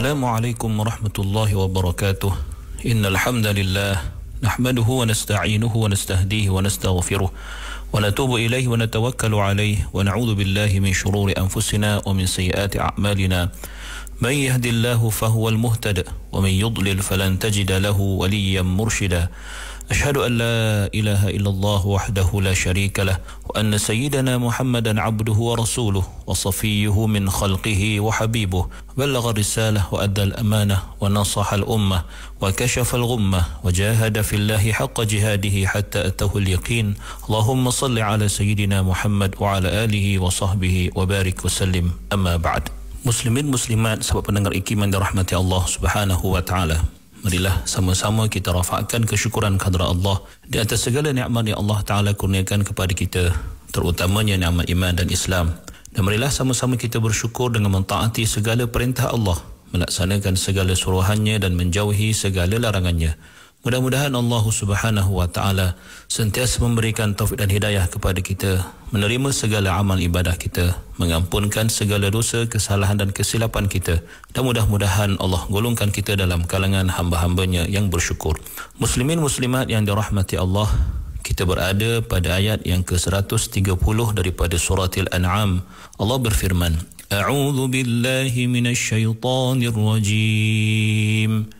السلام عليكم ورحمة الله وبركاته. إن الحمد لله نحمده ونستعينه ونستهديه ونستغفره ونتوب إليه ونتوكل عليه ونعوذ بالله من شرور أنفسنا ومن سيئات أعمالنا. من يهد الله فهو المهتد ومن يضلل فلن تجد له وليا مرشدا. أشهد أن لا إله إلا الله وحده لا شريك له وأن سيدنا محمدا عبده ورسوله وصفيه من خلقه وحبيبه. بلغ الرسالة وأدى الأمانة ونصح الأمة وكشف الغمة وجاهد في الله حق جهاده حتى أتاه اليقين. اللهم صل على سيدنا محمد وعلى آله وصحبه وبارك وسلم. أما بعد. muslimat sahabat pendengar ikiman dirahmati Allah Subhanahu wa taala. Marilah sama-sama kita rafakkan kesyukuran kepada Allah di atas segala nikmat yang Allah taala kurniakan kepada kita, terutamanya nikmat iman dan Islam. Dan marilah sama-sama kita bersyukur dengan mentaati segala perintah Allah, melaksanakan segala suruhannya dan menjauhi segala larangannya. Mudah-mudahan Allah Subhanahu wa taala sentiasa memberikan taufik dan hidayah kepada kita menerima segala amal ibadah kita, mengampunkan segala dosa, kesalahan dan kesilapan kita. Dan mudah-mudahan Allah golongkan kita dalam kalangan hamba-hambanya yang bersyukur. Muslimin muslimat yang dirahmati Allah, kita berada pada ayat yang ke-130 daripada surah Al-An'am. Allah berfirman, A'udzu billahi minasyaitonir rajim.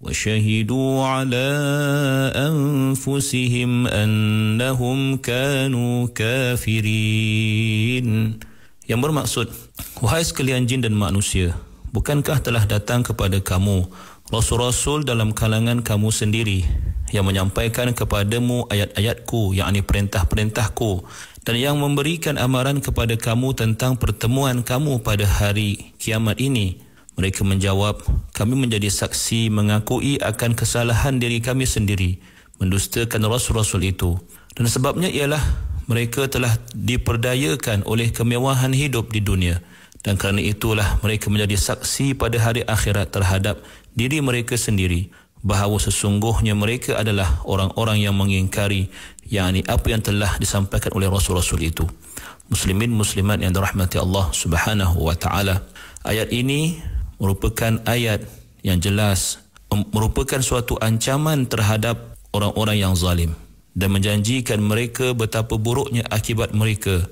وشهدوا على أنفسهم أنهم كانوا كافرين yang bermaksud wahai sekalian jin dan manusia bukankah telah datang kepada kamu rasul-rasul dalam kalangan kamu sendiri yang menyampaikan kepadamu ayat-ayatku yakni perintah-perintahku dan yang memberikan amaran kepada kamu tentang pertemuan kamu pada hari kiamat ini Mereka menjawab, kami menjadi saksi mengakui akan kesalahan diri kami sendiri, mendustakan rasul-rasul itu. Dan sebabnya ialah mereka telah diperdayakan oleh kemewahan hidup di dunia. Dan kerana itulah mereka menjadi saksi pada hari akhirat terhadap diri mereka sendiri bahawa sesungguhnya mereka adalah orang-orang yang mengingkari yakni apa yang telah disampaikan oleh rasul-rasul itu. Muslimin muslimat yang dirahmati Allah Subhanahu wa taala. Ayat ini merupakan ayat yang jelas merupakan suatu ancaman terhadap orang-orang yang zalim dan menjanjikan mereka betapa buruknya akibat mereka.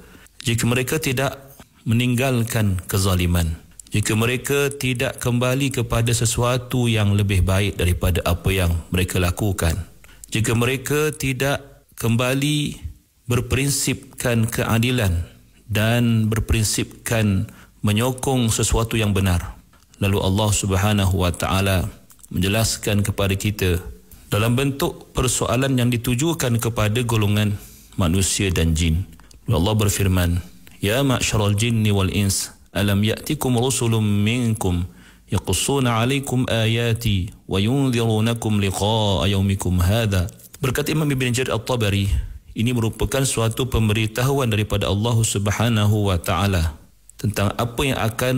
Jika mereka tidak meninggalkan kezaliman jika mereka tidak kembali kepada sesuatu yang lebih baik daripada apa yang mereka lakukan jika mereka tidak kembali berprinsipkan keadilan dan berprinsipkan menyokong sesuatu yang benar lalu Allah Subhanahu wa taala menjelaskan kepada kita dalam bentuk persoalan yang ditujukan kepada golongan manusia dan jin. Allah berfirman, "Ya ma'syaral jinni wal ins, alam ya'tikum rusulun minkum yaqussuna 'alaykum ayati wa yunzirunakum liqa'a yawmikum hadha." Berkata Imam Ibn Jarir At-Tabari, ini merupakan suatu pemberitahuan daripada Allah Subhanahu wa taala tentang apa yang akan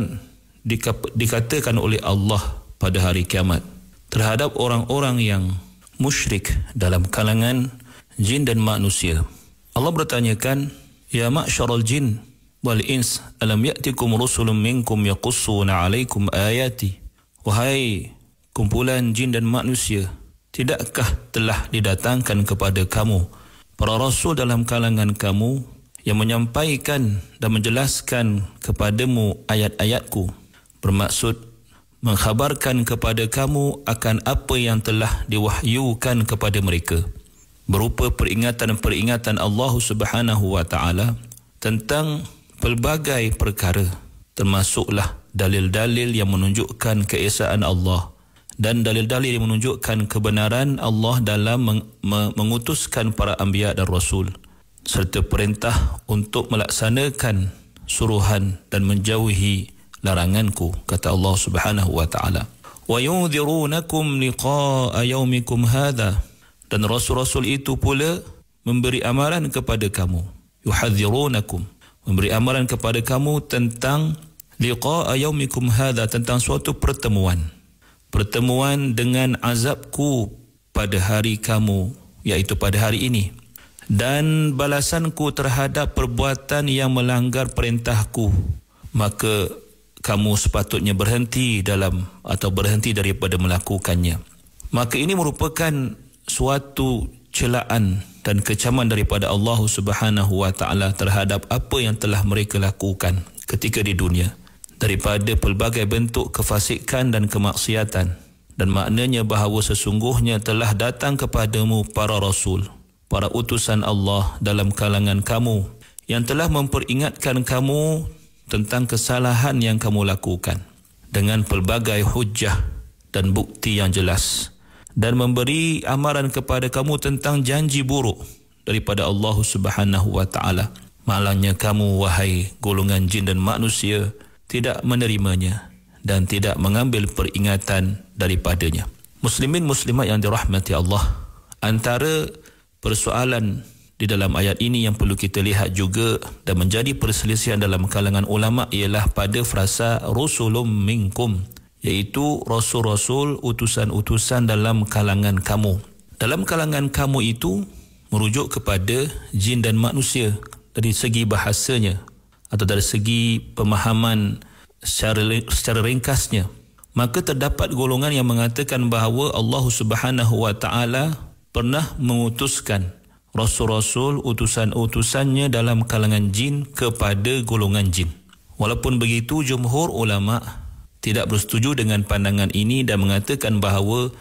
dikatakan oleh Allah pada hari kiamat terhadap orang-orang yang musyrik dalam kalangan jin dan manusia. Allah bertanyakan, Ya ma'syaral jin wal ins, alam ya'tikum rusulun minkum yaqussuna alaikum ayati. Wahai kumpulan jin dan manusia, tidakkah telah didatangkan kepada kamu para rasul dalam kalangan kamu yang menyampaikan dan menjelaskan kepadamu ayat-ayatku bermaksud mengkhabarkan kepada kamu akan apa yang telah diwahyukan kepada mereka berupa peringatan-peringatan Allah Subhanahu wa taala tentang pelbagai perkara termasuklah dalil-dalil yang menunjukkan keesaan Allah dan dalil-dalil yang menunjukkan kebenaran Allah dalam mengutuskan para anbiya dan rasul serta perintah untuk melaksanakan suruhan dan menjauhi laranganku kata Allah Subhanahu wa taala. Wa yunzirunakum liqa'a yaumikum hadha. Dan rasul-rasul itu pula memberi amaran kepada kamu. Yuhadzirunakum memberi amaran kepada kamu tentang liqa'a yaumikum hadha tentang suatu pertemuan. Pertemuan dengan azabku pada hari kamu iaitu pada hari ini. Dan balasanku terhadap perbuatan yang melanggar perintahku. Maka kamu sepatutnya berhenti dalam atau berhenti daripada melakukannya. Maka ini merupakan suatu celaan dan kecaman daripada Allah Subhanahu wa taala terhadap apa yang telah mereka lakukan ketika di dunia. Daripada pelbagai bentuk kefasikan dan kemaksiatan. Dan maknanya bahawa sesungguhnya telah datang kepadamu para rasul para utusan Allah dalam kalangan kamu yang telah memperingatkan kamu tentang kesalahan yang kamu lakukan dengan pelbagai hujah dan bukti yang jelas dan memberi amaran kepada kamu tentang janji buruk daripada Allah Subhanahu wa taala. Malangnya kamu wahai golongan jin dan manusia tidak menerimanya dan tidak mengambil peringatan daripadanya. Muslimin muslimat yang dirahmati Allah, antara persoalan di dalam ayat ini yang perlu kita lihat juga dan menjadi perselisihan dalam kalangan ulama ialah pada frasa rusulum minkum iaitu rasul-rasul utusan-utusan dalam kalangan kamu. Dalam kalangan kamu itu merujuk kepada jin dan manusia dari segi bahasanya atau dari segi pemahaman secara secara ringkasnya. Maka terdapat golongan yang mengatakan bahawa Allah Subhanahu wa taala pernah mengutuskan rasul-rasul utusan-utusannya dalam kalangan jin kepada golongan jin. Walaupun begitu jumhur ulama tidak bersetuju dengan pandangan ini dan mengatakan bahawa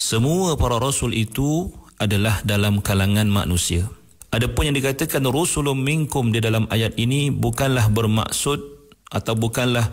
semua para rasul itu adalah dalam kalangan manusia. Adapun yang dikatakan rusulun minkum di dalam ayat ini bukanlah bermaksud atau bukanlah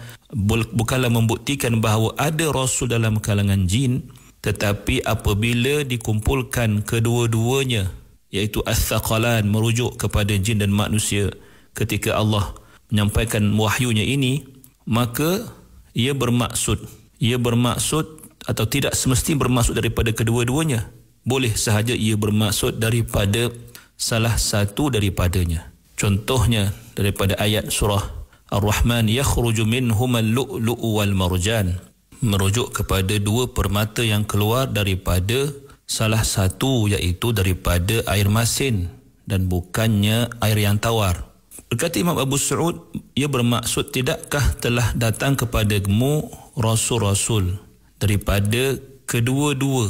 bukanlah membuktikan bahawa ada rasul dalam kalangan jin tetapi apabila dikumpulkan kedua-duanya iaitu as-saqalan merujuk kepada jin dan manusia ketika Allah menyampaikan wahyunya ini maka ia bermaksud ia bermaksud atau tidak semestinya bermaksud daripada kedua-duanya. Boleh sahaja ia bermaksud daripada salah satu daripadanya. Contohnya daripada ayat surah Ar-Rahman yakhruju minhum al-lu'lu'u wal marjan merujuk kepada dua permata yang keluar daripada salah satu iaitu daripada air masin dan bukannya air yang tawar. Berkata Imam Abu Sa'ud, ia bermaksud tidakkah telah datang kepada kepadamu rasul-rasul daripada kedua-dua?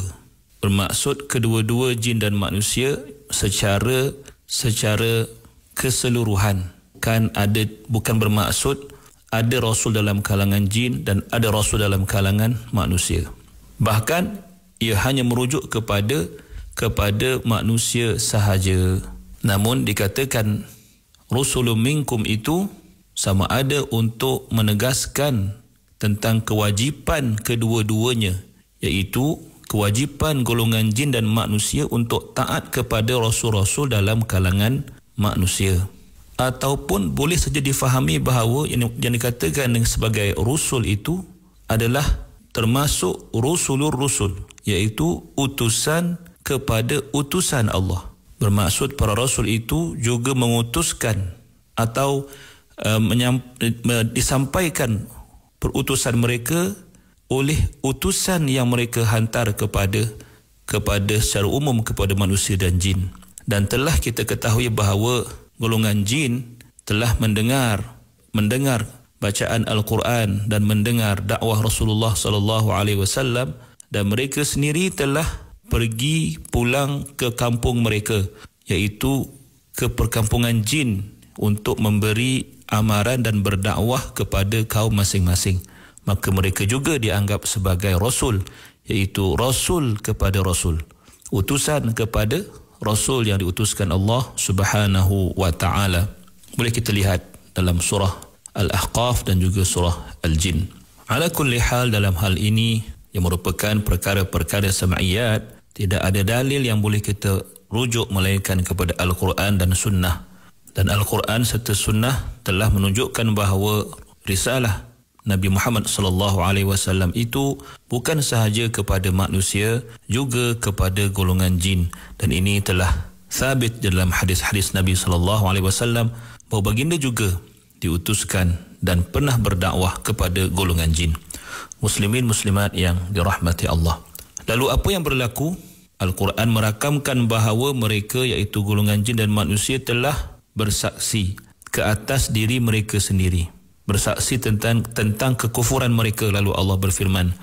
Bermaksud kedua-dua jin dan manusia secara secara keseluruhan. Kan ada bukan bermaksud ada rasul dalam kalangan jin dan ada rasul dalam kalangan manusia. Bahkan ia hanya merujuk kepada kepada manusia sahaja. Namun dikatakan rusulun minkum itu sama ada untuk menegaskan tentang kewajipan kedua-duanya iaitu kewajipan golongan jin dan manusia untuk taat kepada rasul-rasul dalam kalangan manusia. Ataupun boleh saja difahami bahawa yang, yang dikatakan sebagai rusul itu adalah termasuk rusulur rusul iaitu utusan kepada utusan Allah. Bermaksud para rasul itu juga mengutuskan atau uh, menyam, uh, disampaikan perutusan mereka oleh utusan yang mereka hantar kepada kepada secara umum kepada manusia dan jin. Dan telah kita ketahui bahawa golongan jin telah mendengar mendengar bacaan al-Quran dan mendengar dakwah Rasulullah sallallahu alaihi wasallam dan mereka sendiri telah pergi pulang ke kampung mereka iaitu ke perkampungan jin untuk memberi amaran dan berdakwah kepada kaum masing-masing. Maka mereka juga dianggap sebagai rasul iaitu rasul kepada rasul. Utusan kepada rasul yang diutuskan Allah Subhanahu wa taala. Boleh kita lihat dalam surah al-ahqaf dan juga surah al-jin. Ala kulli hal dalam hal ini yang merupakan perkara-perkara sam'iyat tidak ada dalil yang boleh kita rujuk melainkan kepada Al-Quran dan Sunnah. Dan Al-Quran serta Sunnah telah menunjukkan bahawa risalah Nabi Muhammad sallallahu alaihi wasallam itu bukan sahaja kepada manusia juga kepada golongan jin dan ini telah sabit dalam hadis-hadis Nabi sallallahu alaihi wasallam bahawa baginda juga diutuskan dan pernah berdakwah kepada golongan jin muslimin muslimat yang dirahmati Allah. Lalu apa yang berlaku? Al-Quran merakamkan bahawa mereka iaitu golongan jin dan manusia telah bersaksi ke atas diri mereka sendiri. Bersaksi tentang tentang kekufuran mereka lalu Allah berfirman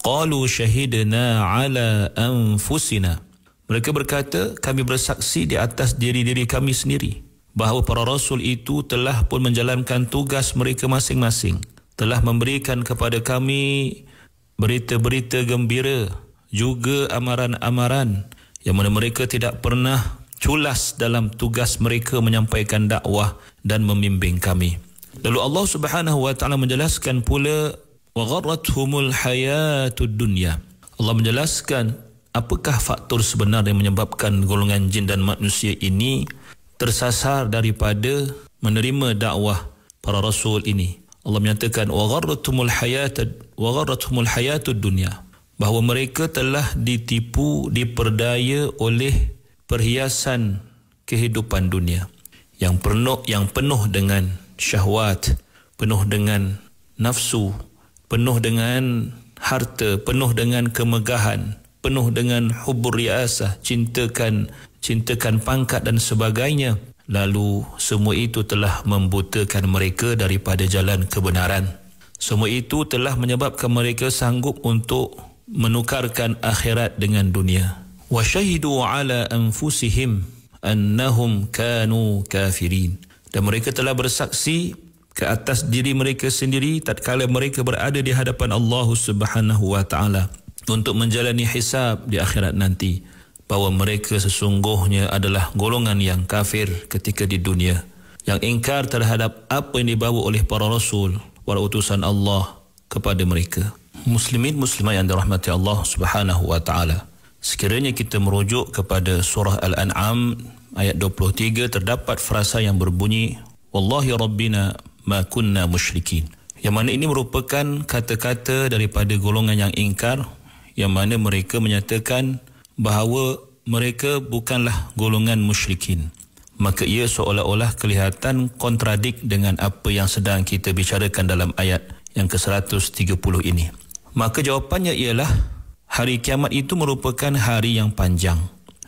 qalu syahidna ala anfusina. Mereka berkata kami bersaksi di atas diri-diri kami sendiri bahawa para rasul itu telah pun menjalankan tugas mereka masing-masing telah memberikan kepada kami berita-berita gembira juga amaran-amaran yang mana mereka tidak pernah culas dalam tugas mereka menyampaikan dakwah dan membimbing kami. Lalu Allah Subhanahu wa taala menjelaskan pula wa gharrathumul hayatud dunya. Allah menjelaskan apakah faktor sebenar yang menyebabkan golongan jin dan manusia ini tersasar daripada menerima dakwah para rasul ini. Allah menyatakan wa gharrathumul hayatud wa gharrathumul hayatud dunya bahawa mereka telah ditipu diperdaya oleh perhiasan kehidupan dunia yang penuh yang penuh dengan syahwat, penuh dengan nafsu, penuh dengan harta, penuh dengan kemegahan, penuh dengan hubur riasah, cintakan, cintakan pangkat dan sebagainya. Lalu semua itu telah membutakan mereka daripada jalan kebenaran. Semua itu telah menyebabkan mereka sanggup untuk menukarkan akhirat dengan dunia. Wa syahidu ala anfusihim annahum kanu kafirin dan mereka telah bersaksi ke atas diri mereka sendiri tatkala mereka berada di hadapan Allah Subhanahu wa taala untuk menjalani hisab di akhirat nanti bahawa mereka sesungguhnya adalah golongan yang kafir ketika di dunia. Yang ingkar terhadap apa yang dibawa oleh para rasul para utusan Allah kepada mereka. Muslimin muslimah yang dirahmati Allah Subhanahu wa taala. Sekiranya kita merujuk kepada surah al-an'am ayat 23 terdapat frasa yang berbunyi wallahi rabbina ma kunna musyrikin. Yang mana ini merupakan kata-kata daripada golongan yang ingkar yang mana mereka menyatakan bahawa mereka bukanlah golongan musyrikin. Maka ia seolah-olah kelihatan kontradik dengan apa yang sedang kita bicarakan dalam ayat yang ke-130 ini. Maka jawapannya ialah hari kiamat itu merupakan hari yang panjang.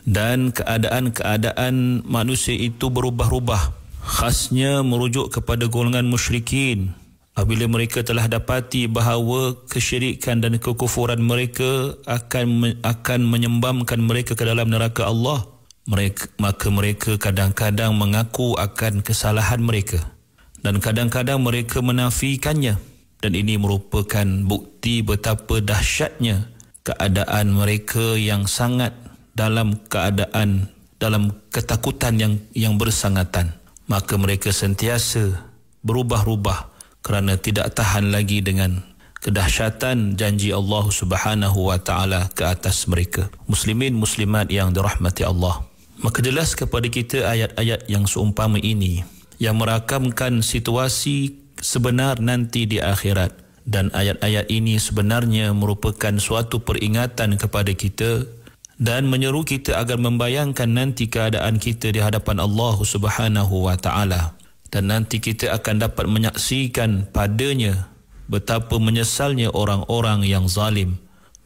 Dan keadaan-keadaan manusia itu berubah-ubah. Khasnya merujuk kepada golongan musyrikin apabila mereka telah dapati bahawa kesyirikan dan kekufuran mereka akan akan menyembamkan mereka ke dalam neraka Allah mereka maka mereka kadang-kadang mengaku akan kesalahan mereka dan kadang-kadang mereka menafikannya. Dan ini merupakan bukti betapa dahsyatnya keadaan mereka yang sangat dalam keadaan dalam ketakutan yang yang bersangatan. Maka mereka sentiasa berubah-ubah kerana tidak tahan lagi dengan kedahsyatan janji Allah Subhanahu wa taala ke atas mereka. Muslimin muslimat yang dirahmati Allah. Maka jelas kepada kita ayat-ayat yang seumpama ini yang merakamkan situasi sebenar nanti di akhirat. Dan ayat-ayat ini sebenarnya merupakan suatu peringatan kepada kita dan menyeru kita agar membayangkan nanti keadaan kita di hadapan Allah Subhanahu wa taala dan nanti kita akan dapat menyaksikan padanya betapa menyesalnya orang-orang yang zalim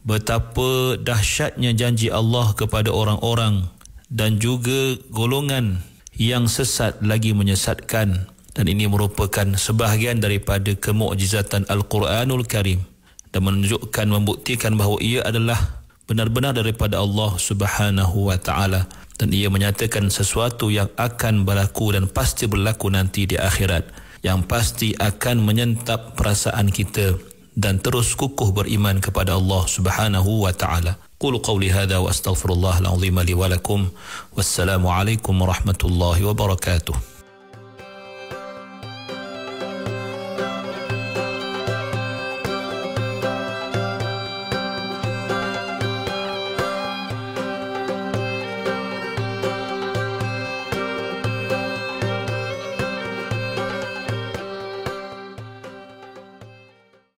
betapa dahsyatnya janji Allah kepada orang-orang dan juga golongan yang sesat lagi menyesatkan. Dan ini merupakan sebahagian daripada kemukjizatan Al-Quranul Karim dan menunjukkan membuktikan bahawa ia adalah benar-benar daripada Allah Subhanahu wa taala dan ia menyatakan sesuatu yang akan berlaku dan pasti berlaku nanti di akhirat yang pasti akan menyentap perasaan kita dan terus kukuh beriman kepada Allah Subhanahu wa taala. Qul qawli hadha wa astaghfirullah li wa lakum. Wassalamu alaikum warahmatullahi wabarakatuh.